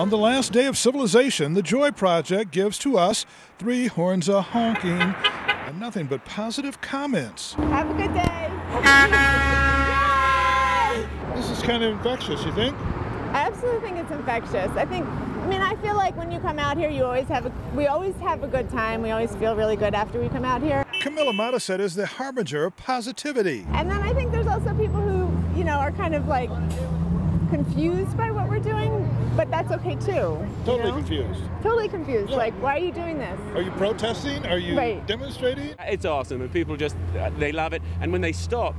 On the last day of civilization, the Joy Project gives to us three horns a honking and nothing but positive comments. Have a good day. This is kind of infectious, you think? I absolutely think it's infectious. I think, I mean, I feel like when you come out here, you always have a, we always have a good time. We always feel really good after we come out here. Camilla Modisette is the harbinger of positivity. And then I think there's also people who, you know, are kind of like confused by what we're doing, but that's okay too. Totally you know? confused. Totally confused. Yeah. Like, why are you doing this? Are you protesting? Are you Right. demonstrating? It's awesome, and people just uh, they love it. And when they stop,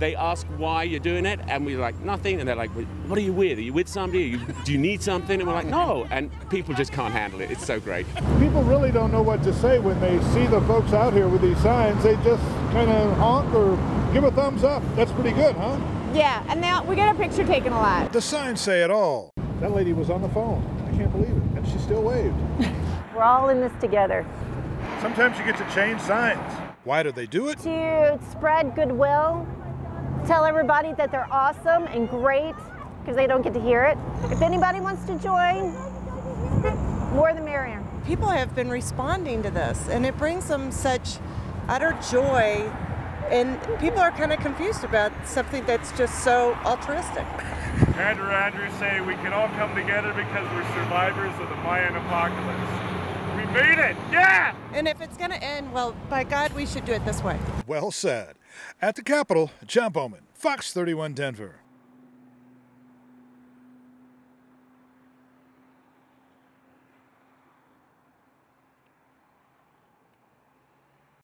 they ask why you're doing it, and we're like nothing. And they're like, "What are you with? Are you with somebody? Are you, do you need something?" And we're like, "No." And people just can't handle it. It's so great. People really don't know what to say when they see the folks out here with these signs. They just kind of honk or give a thumbs up. That's pretty good, huh? Yeah, and now we get our picture taken a lot. The signs say it all. That lady was on the phone. I can't believe it. And she still waved. We're all in this together. Sometimes you get to change signs. Why do they do it? To spread goodwill, tell everybody that they're awesome and great because they don't get to hear it. If anybody wants to join, more the merrier. people have been responding to this and it brings them such utter joy and people are kind of confused about something that's just so altruistic Andrew Andrews say we can all come together because we're survivors of the Mayan apocalypse. We made it! Yeah! and if it's going to end well by god we should do it this way Well said. At the Capitol, Jon Bowman, Fox 31 Denver.